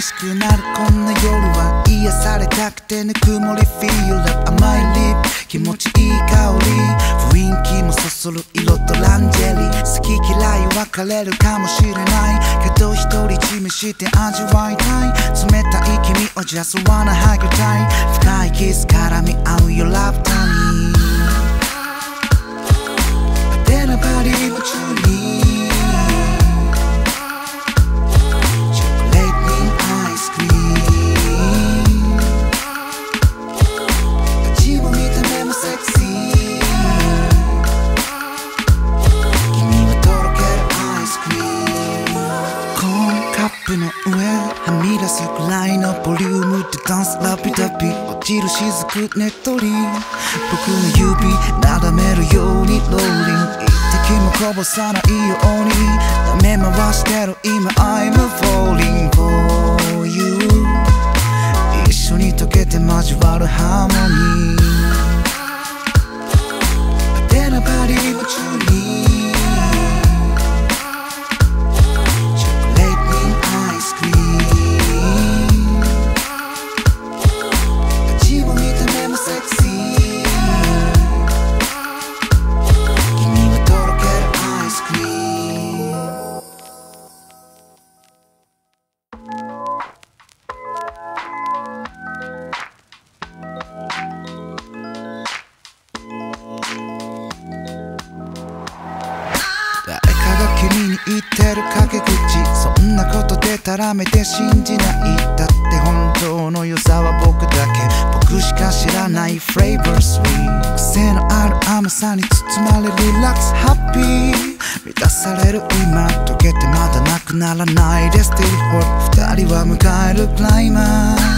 しくなるこんな夜は癒されたくてぬくもり Feel up 甘いリップ気持ちいい香り。雰囲気もそそる色とランジェリー。好き嫌い分かれるかもしれないけど一人占めして味わいたい。冷たい君を just wanna hug you tight 深いキス絡み合う Your love ップの上はみ出すくらいのボリュームでダンスラピダピ落ちる雫ねっとり僕の指なだめるようにローリング一滴もこぼさないようにダメ回してる今 I'm falling for you. 一緒に溶けて交わるハーモニー言ってる陰口そんなことでたらめて信じない。だって本当の良さは僕だけ。僕しか知らないフレーバースウィー癖のある甘さに包まれリラックスハッピー満たされる今。溶けてまだなくならないで。Still hot 二人は迎えるクライマー。